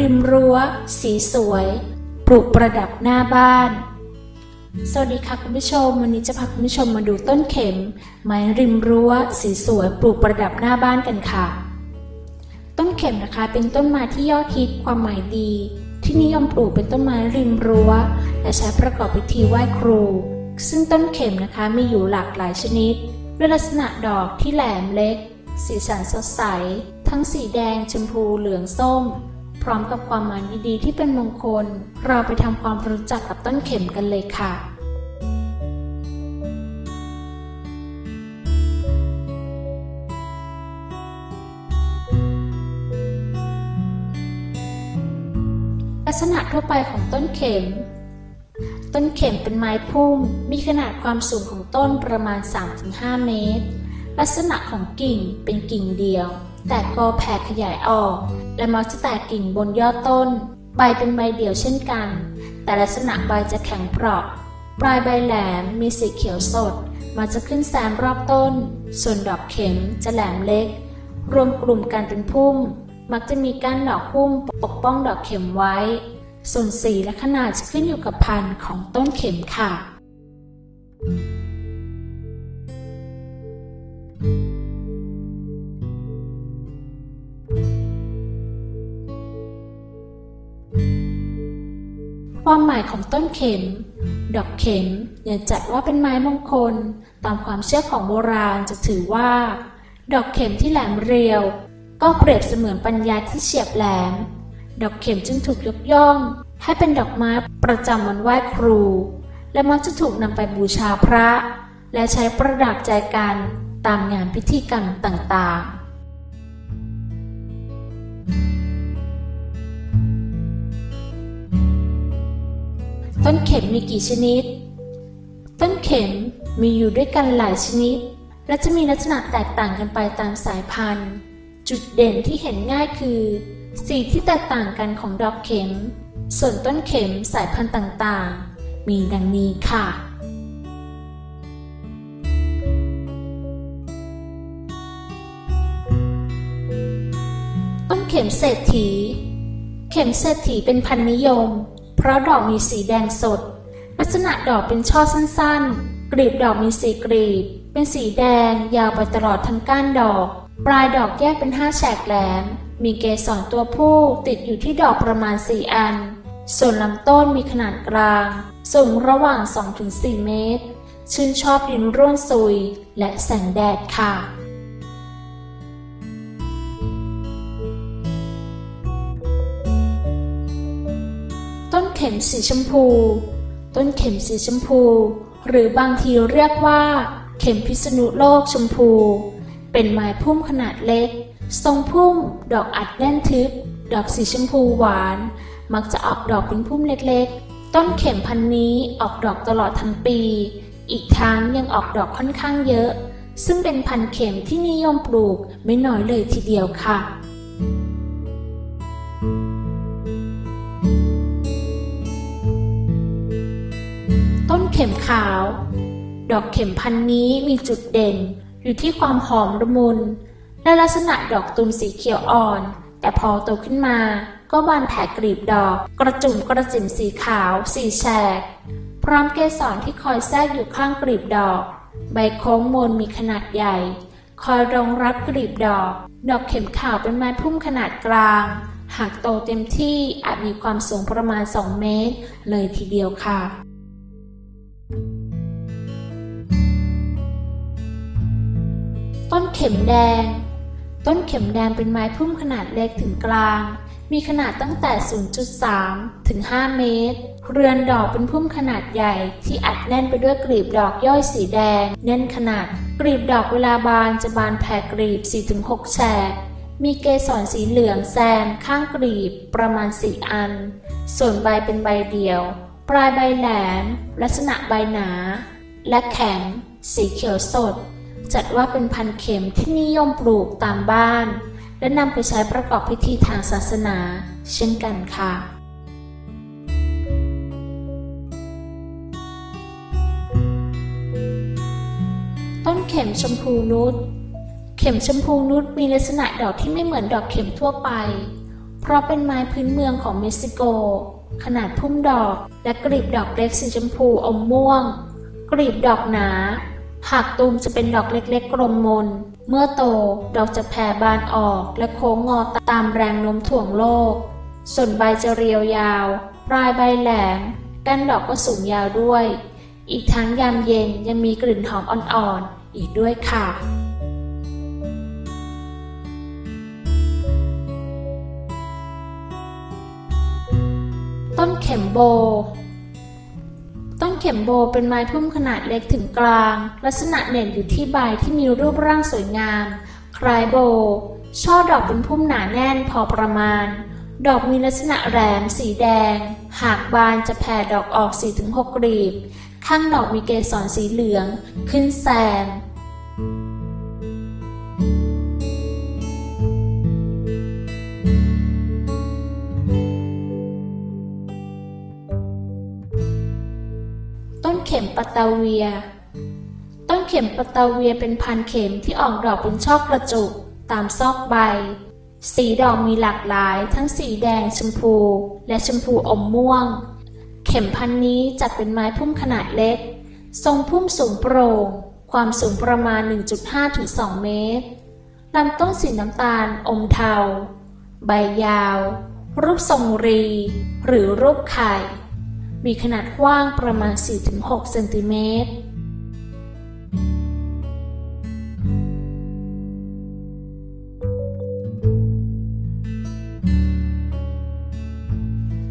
ริมรั้ว สีสวย ปลูกประดับหน้าบ้าน สวัสดีค่ะคุณผู้ชม วันนี้จะพาคุณผู้ชมมาดูต้นเข็ม ไม้ริมรั้ว สีสวย ปลูกประดับหน้าบ้านกันค่ะ ต้นเข็มนะคะเป็นต้นไม้ที่ยอดฮิตความหมายดี ที่นิยมปลูกเป็นต้นไม้ริมรั้ว และใช้ประกอบพิธีไหว้ครู ซึ่งต้นเข็มนะคะมีอยู่หลากหลายชนิดด้วยลักษณะดอกที่แหลมเล็ก สีสันสดใส ทั้งสีแดง ชมพู เหลือง ส้ม พร้อมกับความหมายดีๆที่เป็นมงคล เราไปทำความรู้จักกับต้นเข็มกันเลยค่ะ ลักษณะทั่วไปของต้นเข็ม ต้นเข็มเป็นไม้พุ่ม มีขนาดความสูงของต้นประมาณ 3-5 เมตร ลักษณะของกิ่งเป็นกิ่งเดียว แต่ก็แผ่ขยายออก และมักจะแตกกิ่งบนยอดต้น ใบเป็นใบเดี่ยวเช่นกัน แต่ลักษณะใบจะแข็งเปราะ ปลายใบแหลมมีสีเขียวสด มันจะขึ้นแซมรอบต้น ส่วนดอกเข็มจะแหลมเล็ก รวมกลุ่มกันเป็นพุ่ม มักจะมีก้านดอกพุ่มปกป้องดอกเข็มไว้ ส่วนสีและขนาดจะขึ้นอยู่กับพันธุ์ของต้นเข็มค่ะคว มายของต้นเข็ม ดอกเข็มยังจัดว่าเป็นไม้มงคล ตามความเชื่อของโบราณจะถือว่า ดอกเข็มที่แหลมเรียว ก็เปรียบเสมือนปัญญาที่เฉียบแหลม ดอกเข็มจึงถูกยกย่อง ให้เป็นดอกไม้ประจำวันไหว้ครู และมักจะถูกนำไปบูชาพระ และใช้ประดับใจกันตามงานพิธีกรรมต่างๆ ต้นเข็มมีกี่ชนิด ต้นเข็มมีอยู่ด้วยกันหลายชนิด และจะมีลักษณะแตกต่างกันไปตามสายพันธุ์ จุดเด่นที่เห็นง่ายคือ สีที่แตกต่างกันของดอกเข็ม ส่วนต้นเข็มสายพันธุ์ต่างๆ มีดังนี้ค่ะต้นเข็มเศรษฐี เข็มเศรษฐีเป็นพันธุ์นิยม เพราะดอกมีสีแดงสด ลักษณะดอกเป็นช่อสั้นๆ กลีบดอกมีสีกลีบ เป็นสีแดง ยาวไปตลอดทั้งก้านดอก ปลายดอกแยกเป็นห้าแฉกแหลม มีเกสรตัวผู้ติดอยู่ที่ดอกประมาณ4อัน ส่วนลำต้นมีขนาดกลาง สูงระหว่าง 2-4 เมตร ชื่นชอบดินร่วนซุยและแสงแดดค่ะ ข็มสีชมพู ต้นเข็มสีชมพู หรือบางทีเรียกว่า เข็มพิษณุโลกชมพู เป็นไม้พุ่มขนาดเล็ก ทรงพุ่ม ดอกอัดแน่นทึบ ดอกสีชมพูหวาน มักจะออกดอกเป็นพุ่มเล็กๆ ต้นเข็มพันนี้ออกดอกตลอดทั้งปี อีกทั้งยังออกดอกค่อนข้างเยอะ ซึ่งเป็นพันเข็มที่นิยมปลูกไม่น้อยเลยทีเดียวค่ะ เข็มขาว ดอกเข็มพันนี้มีจุดเด่นอยู่ที่ความหอมระมุน และลักษณะดอกตุ่มสีเขียวอ่อน แต่พอโตขึ้นมาก็บานแผ่กลีบดอกกระจุ่มกระจิ่มสีขาวสีแฉก พร้อมเกสรที่คอยแทรกอยู่ข้างกลีบดอก ใบโค้งมนมีขนาดใหญ่ คอยรองรับกลีบดอก ดอกเข็มขาวเป็นไม้พุ่มขนาดกลาง หากโตเต็มที่อาจมีความสูงประมาณ 2 เมตร เลยทีเดียวค่ะ ต้นเข็มแดง ต้นเข็มแดงเป็นไม้พุ่มขนาดเล็กถึงกลาง มีขนาดตั้งแต่ 0.3 ถึง 5 เมตร เรือนดอกเป็นพุ่มขนาดใหญ่ที่อัดแน่นไปด้วยกลีบดอกย่อยสีแดง แน่นขนาด กลีบดอกเวลาบานจะบานแผ่กลีบ 4-6 แฉก มีเกสรสีเหลืองแซมข้างกลีบประมาณ 4 อัน ส่วนใบเป็นใบเดียว ปลายใบแหลม ลักษณะใบหนา และแข็ง สีเขียวสด จัดว่าเป็นพันธุ์เข็มที่นิยมปลูกตามบ้าน และนำไปใช้ประกอบพิธีทางศาสนา เช่นกันค่ะต้นเข็มชมพูนุช เข็มชมพูนุชมีลักษณะดอกที่ไม่เหมือนดอกเข็มทั่วไป เพราะเป็นไม้พื้นเมืองของเม็กซิโก ขนาดพุ่มดอกและกลีบดอกเล็กสีชมพูอมม่วง กลีบดอกหนา หากตูมจะเป็นดอกเล็กๆกลมมน เมื่อโตดอกจะแผ่บานออกและโค้งงอตามแรงโน้มถ่วงโลก ส่วนใบจะเรียวยาว ปลายใบแหลมก้านดอกก็สูงยาวด้วย อีกทั้งยามเย็นยังมีกลิ่นหอมอ่อนๆอีกด้วยค่ะ โบ ต้นเข็มโบเป็นไม้พุ่มขนาดเล็กถึงกลาง ลักษณะเด่นอยู่ที่ใบที่มีรูปร่างสวยงาม คล้ายโบ ช่อดอกเป็นพุ่มหนาแน่นพอประมาณ ดอกมีลักษณะแหลมสีแดง หากบานจะแผ่ดอกออก 4-6กลีบ ข้างดอกมีเกสรสีเหลือง ขึ้นแซม มปัตตาเวีย ต้นเข็มปัตตาเวียเป็นพันเข็มที่ออกดอกเป็นช่อกระจุกตามซอกใบ สีดอกมีหลากหลาย ทั้งสีแดงชมพู และชมพูอมม่วง เข็มพันนี้จัดเป็นไม้พุ่มขนาดเล็ก ทรงพุ่มสูงโปร่ง ความสูงประมาณ 1.5 ถึง 2 เมตรลำต้นสีน้ำตาลอมเทา ใบยาว รูปทรงรี หรือรูปไข่ มีขนาดกว้างประมาณ 4-6 เซนติเมตร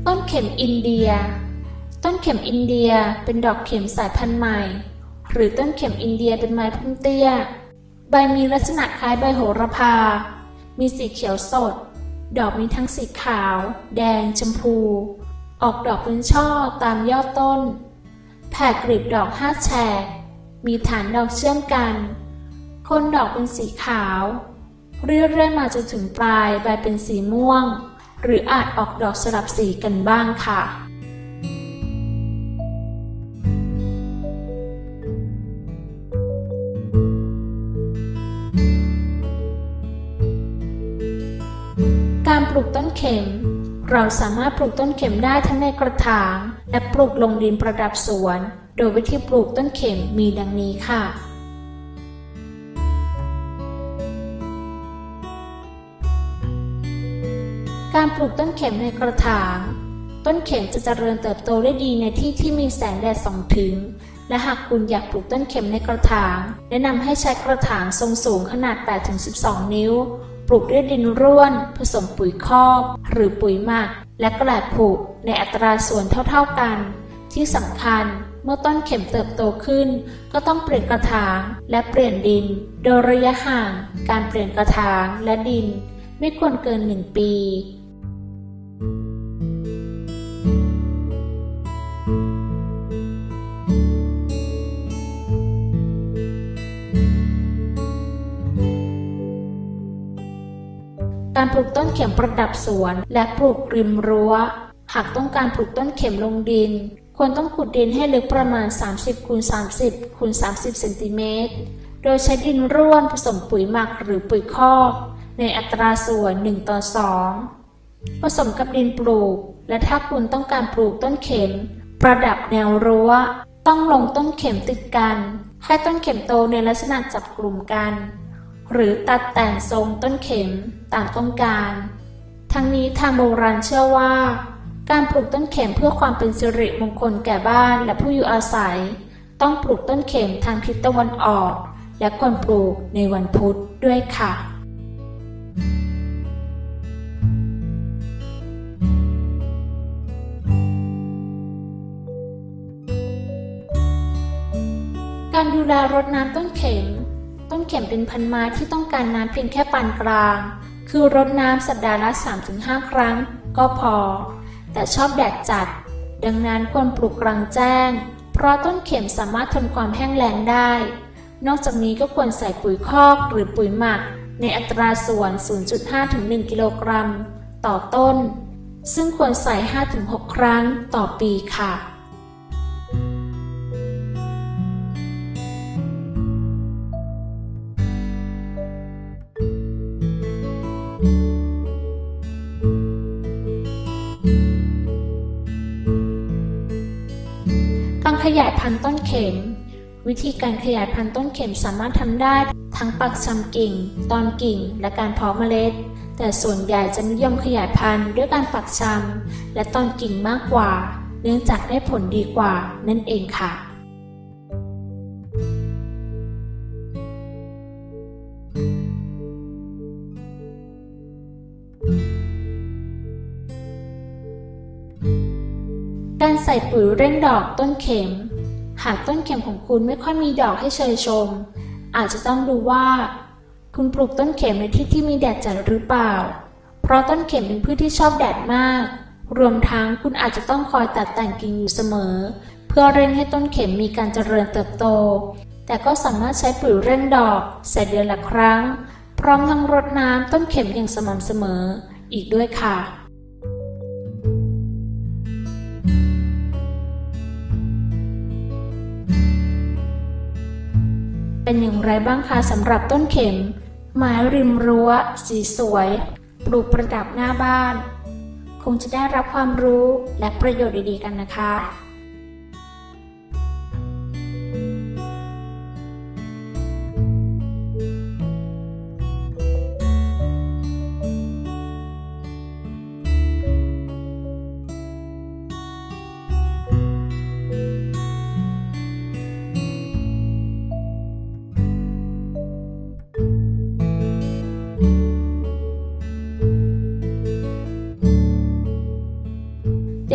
ต้นเข็มอินเดีย ต้นเข็มอินเดียเป็นดอกเข็มสายพันธุ์ใหม่ หรือต้นเข็มอินเดียเป็นไม้พุ่มเตี้ย ใบมีลักษณะคล้ายใบโหระพา มีสีเขียวสด ดอกมีทั้งสีขาว แดง ชมพู ออกดอกเป็นช่อตามยอดต้น แผ่กลีบดอกห้าแฉก มีฐานดอกเชื่อมกัน คนดอกเป็นสีขาว เรื่อยๆมาจนถึงปลายใบเป็นสีม่วง หรืออาจออกดอกสลับสีกันบ้างค่ะการปลูกต้นเข็ม เราสามารถปลูกต้นเข็มได้ทั้งในกระถาง และปลูกลงดินประดับสวน โดยวิธีปลูกต้นเข็มมีดังนี้ค่ะ การปลูกต้นเข็มในกระถาง ต้นเข็มจะเจริญเติบโตได้ดีในที่ที่มีแสงแดดส่องถึง และหากคุณอยากปลูกต้นเข็มในกระถาง แนะนำให้ใช้กระถางทรงสูงขนาด 8-12 นิ้ว ลูกด้วยดินร่วน ผสมปุ๋ยคอก หรือปุ๋ยหมัก และกระดาษผุในอัตราส่วนเท่า ๆกัน ที่สำคัญเมื่อต้นเข็มเติบโตขึ้น ก็ต้องเปลี่ยนกระถางและเปลี่ยนดิน โดยระยะห่าง การเปลี่ยนกระถางและดิน ไม่ควรเกิน 1 ปี การปลูกต้นเข็มประดับสวน และปลูกริมรั้ว หากต้องการปลูกต้นเข็มลงดิน ควรต้องขุดดินให้ลึกประมาณ 30คูณ30คูณ30เซนติเมตร โดยใช้ดินร่วนผสมปุ๋ยหมักหรือปุ๋ยคอกในอัตราส่วน 1 ต่อ 2 ผสมกับดินปลูก และถ้าคุณต้องการปลูกต้นเข็ม ประดับแนวรั้ว ต้องลงต้นเข็มติดกัน ให้ต้นเข็มโตในลักษณะจับกลุ่มกัน หรือตัดแต่งทรงต้นเข็มตามต้องการ ทั้งนี้ทางโบราณเชื่อว่า การปลูกต้นเข็มเพื่อความเป็นสิริมงคลแก่บ้านและผู้อยู่อาศัย ต้องปลูกต้นเข็มทางทิศตะวันออก และควรปลูกในวันพุธด้วยค่ะ การดูแลรดน้ำต้นเข็ม ต้นเข็มเป็นพันธุ์ไม้ที่ต้องการน้ำเพียงแค่ปานกลาง คือรดน้ำสัปดาห์ละ 3-5 ครั้ง ก็พอ แต่ชอบแดดจัด ดังนั้นควรปลูกกลางแจ้ง เพราะต้นเข็มสามารถทนความแห้งแล้งได้ นอกจากนี้ก็ควรใส่ปุ๋ยคอกหรือปุ๋ยหมัก ในอัตราส่วน 0.5-1 กิโลกรัม ต่อต้น ซึ่งควรใส่ 5-6 ครั้งต่อปีค่ะ ยายพันธุ์ต้นเข็ม วิธีการขยายพันธุ์ต้นเข็มสามารถทำได้ทั้งปักชำกิ่ง ตอนกิ่ง และการเพาะเมล็ด แต่ส่วนใหญ่จะนิยมขยายพันธุ์ด้วยการปักชำและตอนกิ่งมากกว่า เนื่องจากได้ผลดีกว่านั่นเองค่ะ ส่ปุ๋ยเร่งดอกต้นเข็ม หากต้นเข็มของคุณไม่ค่อยมีดอกให้เชยชม อาจจะต้องดูว่า คุณปลูกต้นเข็มในที่ที่มีแดดจัดหรือเปล่า เพราะต้นเข็มเป็นพืชที่ชอบแดดมาก รวมทั้งคุณอาจจะต้องคอยตัดแต่งกิ่งอยู่เสมอ เพื่อเร่งให้ต้นเข็มมีการเจริญเติบโต แต่ก็สามารถใช้ปุ๋ยเร่งดอกใส่เดือนละครั้ง พร้อมทั้งรดน้ำต้นเข็มอย่างสม่ำเสมออีกด้วยค่ะ เป็นอย่างไรบ้างคะสำหรับต้นเข็ม ไม้ริมรั้ว สีสวย ปลูกประดับหน้าบ้าน คงจะได้รับความรู้และประโยชน์ดีๆกันนะคะ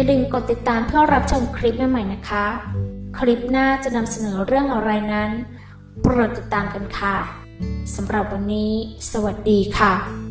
ลืมกดติดตามเพื่อรับชมคลิปใหม่ๆนะคะ คลิปหน้าจะนำเสนอเรื่องอะไรนั้นโปรดติดตามกันค่ะสำหรับวันนี้ สวัสดีค่ะ